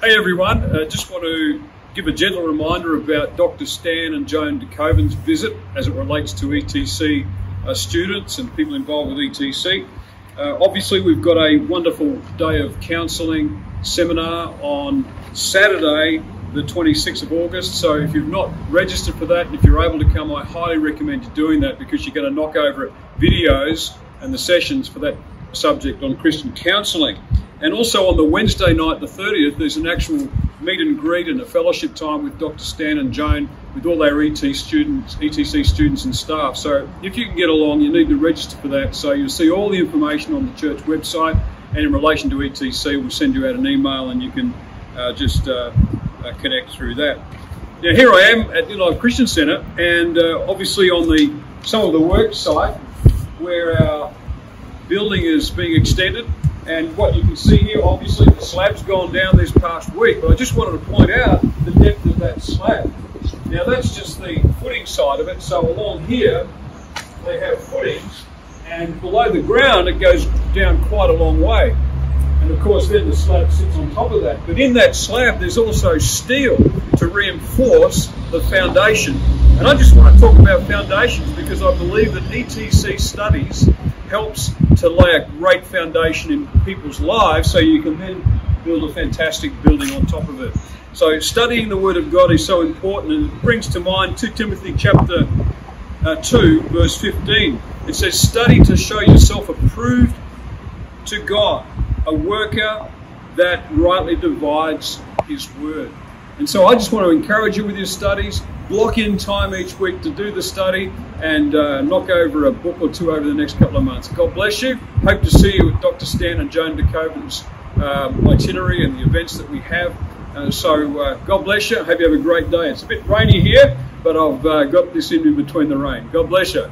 Hey everyone, uh, just want to give a gentle reminder about Dr. Stan and Joan DeKoven's visit as it relates to ETC uh, students and people involved with ETC. Uh, obviously, we've got a wonderful day of counselling seminar on Saturday, the 26th of August. So, if you've not registered for that, and if you're able to come, I highly recommend you doing that because you're going to knock over videos and the sessions for that subject on Christian counselling. And also on the Wednesday night, the 30th, there's an actual meet and greet and a fellowship time with Dr. Stan and Joan with all our ET students, ETC students and staff. So if you can get along, you need to register for that. So you'll see all the information on the church website. And in relation to ETC, we'll send you out an email and you can uh, just uh, uh, connect through that. Now here I am at New Life Christian Centre, and uh, obviously on the some of the work site where our building is being extended and what you can see here, obviously the slab's gone down this past week, but I just wanted to point out the depth of that slab. Now that's just the footing side of it. So along here, they have footings, and below the ground it goes down quite a long way. And of course then the slab sits on top of that. But in that slab there's also steel to reinforce the foundation. And I just want to talk about foundations because I believe that ETC studies helps to lay a great foundation in people's lives so you can then build a fantastic building on top of it. So studying the Word of God is so important and it brings to mind 2 Timothy chapter uh, 2 verse 15. It says, study to show yourself approved to God, a worker that rightly divides his word. And so I just want to encourage you with your studies. Block in time each week to do the study and uh, knock over a book or two over the next couple of months. God bless you. Hope to see you with Dr. Stan and Joan DeKoven's um, itinerary and the events that we have. Uh, so uh, God bless you. Hope you have a great day. It's a bit rainy here, but I've uh, got this in between the rain. God bless you.